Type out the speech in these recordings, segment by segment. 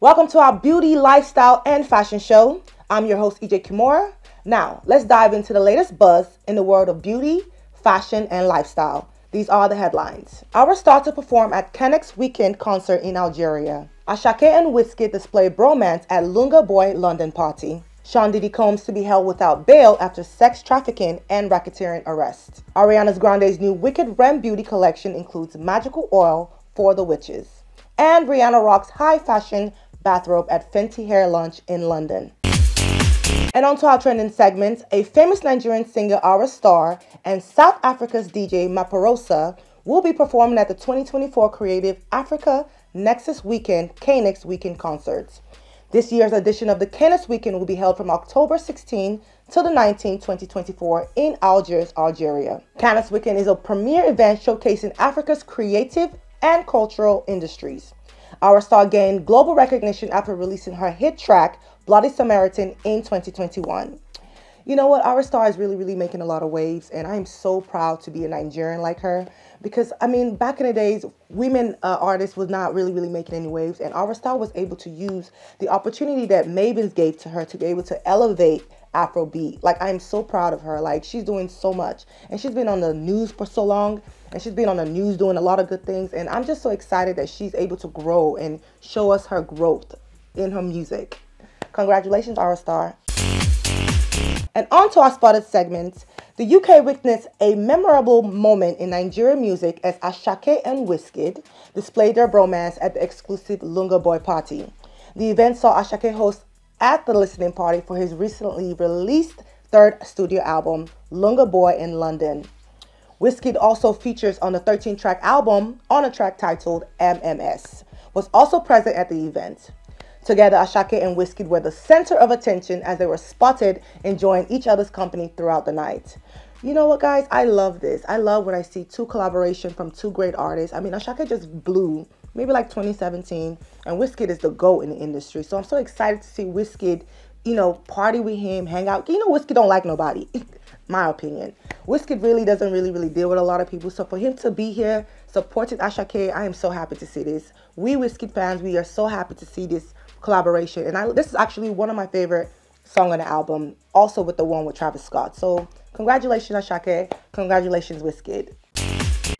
Welcome to our beauty, lifestyle, and fashion show. I'm your host, EJ Kimura. Now, let's dive into the latest buzz in the world of beauty, fashion, and lifestyle. These are the headlines. Ayra Starr to perform at CANEX Weekend concert in Algeria. Asake and Wizkid display bromance at Lungu Boy London party. Sean Diddy Combs to be held without bail after sex trafficking and racketeering arrest. Ariana Grande's new Wicked Rem Beauty collection includes magical oil for the witches. And Rihanna rocks high fashion bathrobe at Fenty Hair Lunch in London. And on to our trending segments, a famous Nigerian singer, Ayra Starr, and South Africa's DJ Maphorisa will be performing at the 2024 Creative Africa Nexus Weekend, CANEX Weekend concerts. This year's edition of the CANEX Weekend will be held from October 16 till the 19th, 2024 in Algiers, Algeria. CANEX Weekend is a premier event showcasing Africa's creative and cultural industries. Ayra Starr gained global recognition after releasing her hit track, Bloody Samaritan, in 2021. You know what? Ayra Starr is really, really making a lot of waves, and I'm so proud to be a Nigerian like her. Because, I mean, back in the days, women uh, artists was not really, really making any waves, and Ayra Starr was able to use the opportunity that Mavens gave to her to be able to elevate Afrobeat. Like, I'm so proud of her. Like, she's doing so much, and she's been on the news for so long, and she's been on the news doing a lot of good things. And I'm just so excited that she's able to grow and show us her growth in her music. Congratulations, Ayra Starr. And on to our spotted segments. The UK witnessed a memorable moment in Nigerian music as Asake and Wizkid displayed their bromance at the exclusive Lungu Boy party. The event saw Asake host at the listening party for his recently released third studio album, Lungu Boy in London. Wizkid also features on the 13 track album on a track titled MMS, was also present at the event. Together, Asake and Wizkid were the center of attention as they were spotted enjoying each other's company throughout the night. You know what, guys? I love this. I love when I see two collaboration from two great artists. I mean, Asake just blew, maybe like 2017, and Wizkid is the GOAT in the industry. So I'm so excited to see Wizkid, you know, party with him, hang out. You know, Wizkid don't like nobody. my opinion. Wizkid really doesn't really, really deal with a lot of people. So for him to be here supporting Asake, I am so happy to see this. We Wizkid fans, we are so happy to see this collaboration. And I, this is actually one of my favorite song on the album, also with the one with Travis Scott. So congratulations, Asake. Congratulations, Wizkid.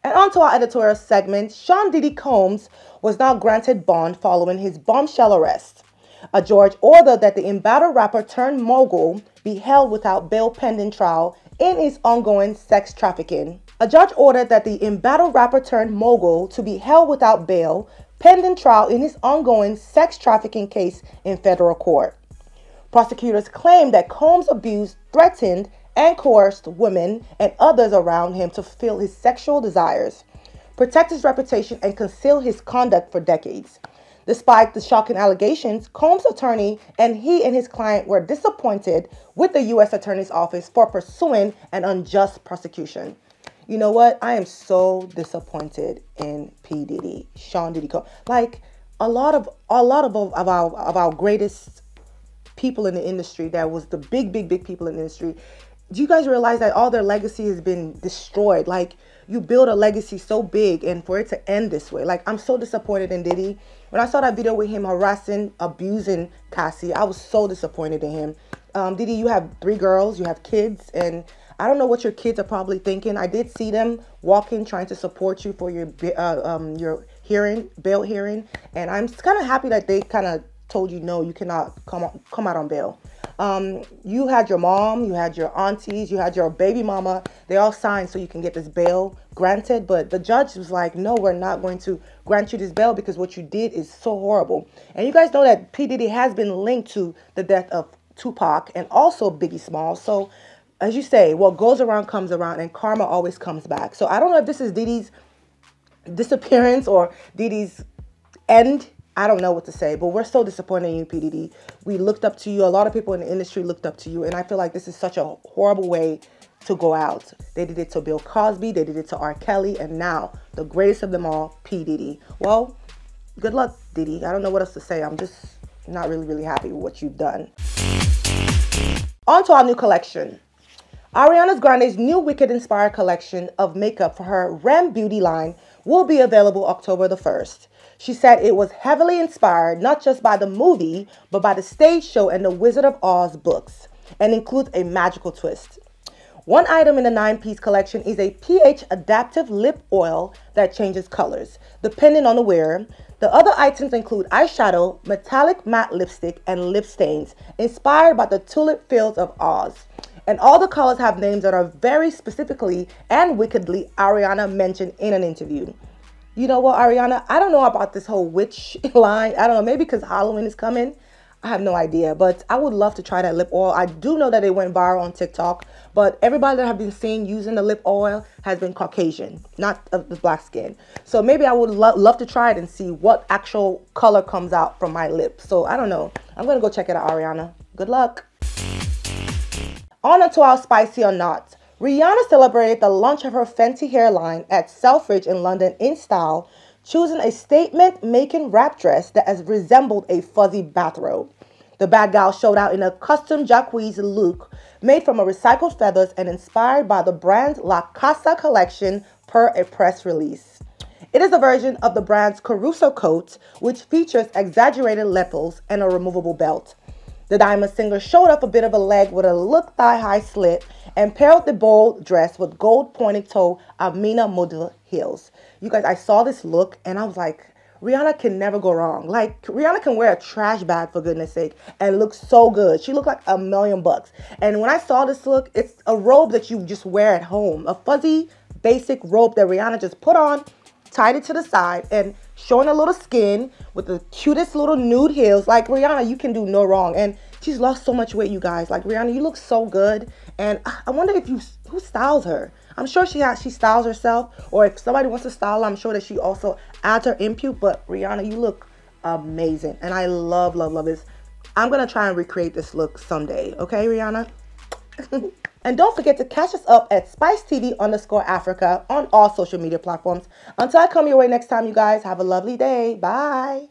And on to our editorial segment, Sean Diddy Combs was now granted bond following his bombshell arrest. A George ordered that the embattled rapper turned mogul be held without bail pending trial in his ongoing sex trafficking. A judge ordered that the embattled rapper turned mogul to be held without bail pending trial in his ongoing sex trafficking case in federal court. Prosecutors claim that Combs abused, threatened, and coerced women and others around him to fulfill his sexual desires, protect his reputation, and conceal his conduct for decades. Despite the shocking allegations, Combs' attorney and he and his client were disappointed with the U.S. Attorney's Office for pursuing an unjust prosecution. You know what? I am so disappointed in P Diddy, Sean Diddy Combs. Like a lot of a lot of, of our of our greatest people in the industry that was the big big big people in the industry. Do you guys realize that all their legacy has been destroyed? Like you build a legacy so big and for it to end this way. Like I'm so disappointed in Diddy. When I saw that video with him harassing, abusing Cassie, I was so disappointed in him. Um, Diddy, you have three girls, you have kids, and I don't know what your kids are probably thinking. I did see them walking, trying to support you for your uh, um, your hearing, bail hearing, and I'm kind of happy that they kind of told you no, you cannot come on, come out on bail. Um, you had your mom, you had your aunties, you had your baby mama. They all signed so you can get this bail granted. But the judge was like, no, we're not going to grant you this bail because what you did is so horrible. And you guys know that P. Diddy has been linked to the death of Tupac and also Biggie Smalls. So as you say, what goes around comes around and karma always comes back. So I don't know if this is Diddy's disappearance or Diddy's end I don't know what to say, but we're so disappointed in you, PDD. We looked up to you. A lot of people in the industry looked up to you, and I feel like this is such a horrible way to go out. They did it to Bill Cosby, they did it to R. Kelly, and now the greatest of them all, P. Diddy. Well, good luck, Diddy. I don't know what else to say. I'm just not really, really happy with what you've done. On to our new collection. Ariana Grande's new Wicked inspired collection of makeup for her Rem Beauty line will be available October the 1st. She said it was heavily inspired not just by the movie, but by the stage show and the Wizard of Oz books, and includes a magical twist. One item in the nine piece collection is a pH adaptive lip oil that changes colors depending on the wearer. The other items include eyeshadow, metallic matte lipstick, and lip stains inspired by the tulip fields of Oz. And all the colors have names that are very specifically and wickedly Ariana mentioned in an interview. You know what, Ariana? I don't know about this whole witch line. I don't know, maybe because Halloween is coming. I have no idea, but I would love to try that lip oil. I do know that it went viral on TikTok, but everybody that I've been seeing using the lip oil has been Caucasian, not of the black skin. So maybe I would lo love to try it and see what actual color comes out from my lips. So I don't know. I'm going to go check it out, Ariana. Good luck. On to our spicy or not. Rihanna celebrated the launch of her Fenty hairline at Selfridge in London in style choosing a statement making wrap dress that has resembled a fuzzy bathrobe. The bad gal showed out in a custom Jacquemus look made from a recycled feathers and inspired by the brand's La Casa collection per a press release. It is a version of the brand's Caruso coat, which features exaggerated lapels and a removable belt. The Diamond singer showed off a bit of a leg with a look thigh high slit and paired the bold dress with gold pointed toe Amina Muaddi heels. You guys, I saw this look and I was like, Rihanna can never go wrong. Like Rihanna can wear a trash bag for goodness sake and look so good. She looked like a million bucks. And when I saw this look, it's a robe that you just wear at home. A fuzzy basic robe that Rihanna just put on, tied it to the side and showing a little skin with the cutest little nude heels. Like Rihanna, you can do no wrong. And she's lost so much weight, you guys. Like Rihanna, you look so good. And I wonder if you who styles her. I'm sure she has she styles herself, or if somebody wants to style, her, I'm sure that she also adds her input. But Rihanna, you look amazing, and I love, love, love this. I'm gonna try and recreate this look someday. Okay, Rihanna. and don't forget to catch us up at Spice TV underscore Africa on all social media platforms. Until I come your way next time, you guys have a lovely day. Bye.